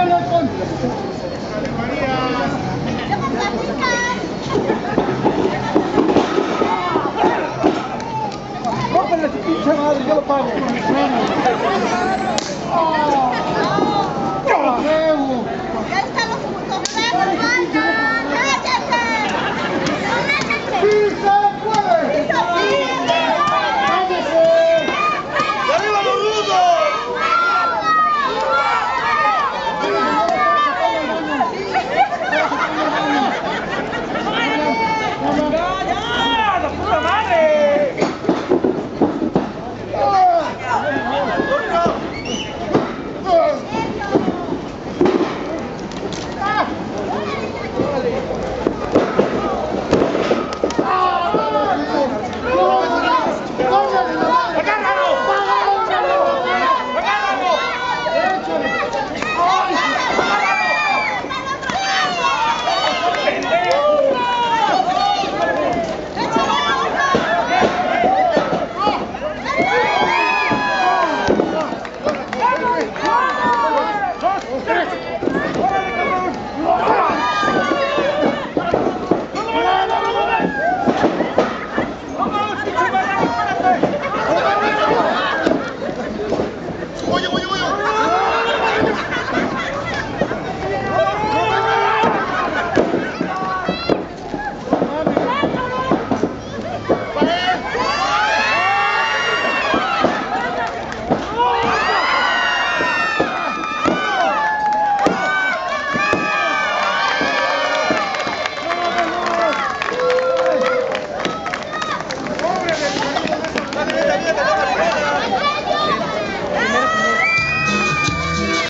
hablar con... Yes.